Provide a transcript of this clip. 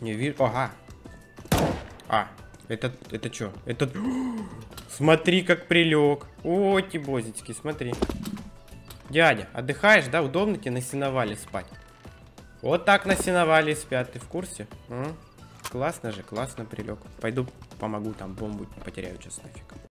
Не вижу. Ага. А, это, это что? Это... Смотри, как прилег. О, тибозички, смотри. Дядя, отдыхаешь, да? Удобно тебе на сеновале спать? Вот так на сеновале спят, ты в курсе? М? Классно же, классно прилег. Пойду помогу там бомбу, потеряю сейчас нафиг.